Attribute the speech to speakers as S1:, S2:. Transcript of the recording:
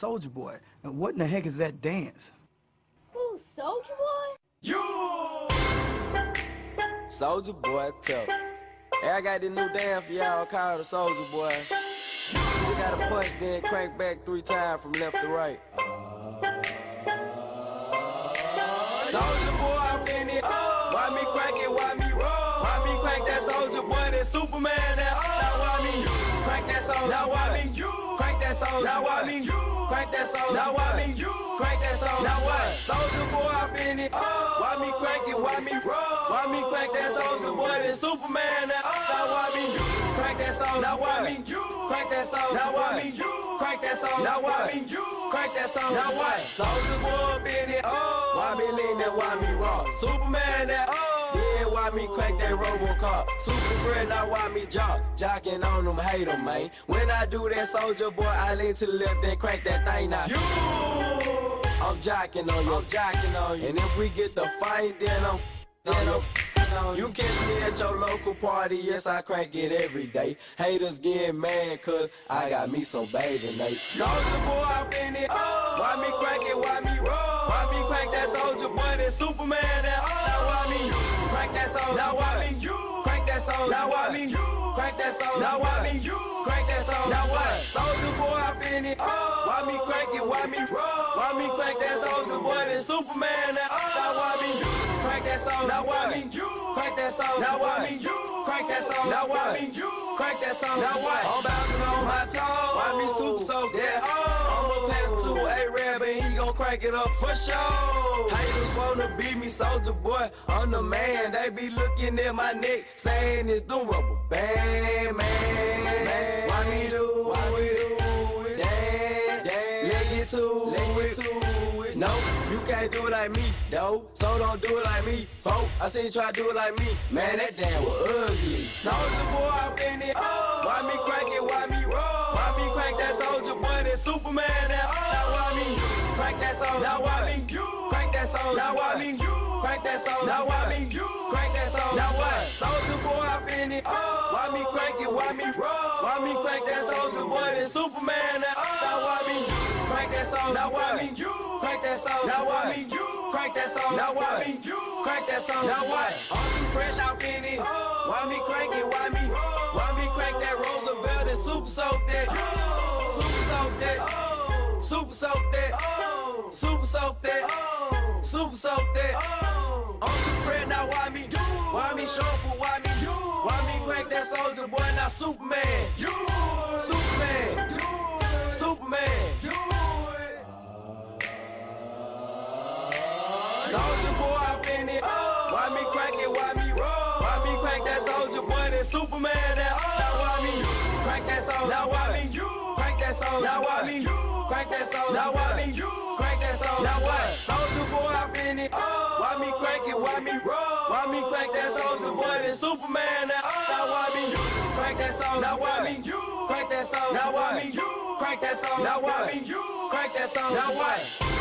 S1: Soulja Boy. And what in the heck is that dance?
S2: Who, Soulja Boy?
S3: You! Soulja Boy tough. Hey, I got this new dance for y'all called the Soulja Boy. You just gotta punch, then crank back three times from left to right. Soulja Boy, I'm in it. Why me crank it? Why me roll? Why me crank that Soulja Boy? That Superman? That now why me crank that Soulja? Now why me crank that Soulja? Now why me crank that Soulja? Now why me crank that Soulja? Now what? Soulja Boy, I'm in it. Oh. Why me crank it? Why me roll? Why me crank that Soulja Boy? That Superman? That oh. now why me crank that Soulja? Now why me crank that Soulja? Now why me crank that Soulja? Now why me crank that Soulja? Now what? Soulja Boy, up in it. Oh. Why me lean that? Why me why me crank that Robocop? Super bread, now why me jock? Jocking on them, hate them, man. When I do that Soulja boy, I lean to the left, then crank that thing now. You! I'm jocking on you, I'm jocking on you. And if we get the fight, then I'm, then I'm you. You catch me at your local party, yes, I crank it every day. Haters get mad, cause I got me some Bathing Ape. Soulja boy, I'm in it. Why me crank it, why me roll? Why me crank that Soulja boy, that Superman, crank that Soulja? Now why me crank that Soulja? Now why me crank that Soulja? Now why me crank that Soulja? Now what? Soulja boy, I'm in it. Why me crank it, why me roll? Why me crank that Soulja boy, that Superman, that Now why me crank that Soulja? Now why me crank that Soulja? Now why me crank that Soulja? Now why me crank that Soulja? Now what? I'm bouncing on my toes. Why me super so that oh. I'ma pass to A-Rab and he gon' crank it up for sure. Wanna beat me, Soulja boy. I'm the man. They be looking at my neck, saying it's the rubber band, man. man. Why me do? Why me do it? Leg it to, leg it to it. No, you can't do it like me, though. So don't do it like me, folk. I seen you try to do it like me. Man, that damn was ugly. Soulja boy, I'm in it. Oh, why me crank it? Why me roll? Why me crank that Soulja boy? That Superman? That oh? now why me crank that Soulja? Now crank that Soulja? Now why me crank that Soulja? Now what? Soulja boy, I'm in it. Oh. Why me crank it? Why me roll? Why me crank that Soulja boy? That Superman? That oh. now why me crank that Soulja? Now why me crank that Soulja? Now why me crank that Soulja? Now why me crank that Soulja? Now what? I'm too fresh out in it. Oh. Why me crank it? Why me? Why me crank that Roosevelt and super soak that? Super soak that. Super soak that. Super soak that. Super soak that. I'm Soulja boy? Now Superman. Superman. Superman. Soulja boy, I'm in it. Why me crank it? Why me roll? Why me crank that Soulja boy? That Superman? That now why me crank that Soulja? Now why me crank that Soulja? Now why me crank that Soulja? Now why me crank that Soulja? Now what? Soulja boy, I'm in it. Why me crank it? Why me roll? Why me crank that Soulja boy? That Superman? That now why me crank Soulja? Now why me crank that Soulja? Now why me crank that Soulja? Now why me crank that Soulja? Now what?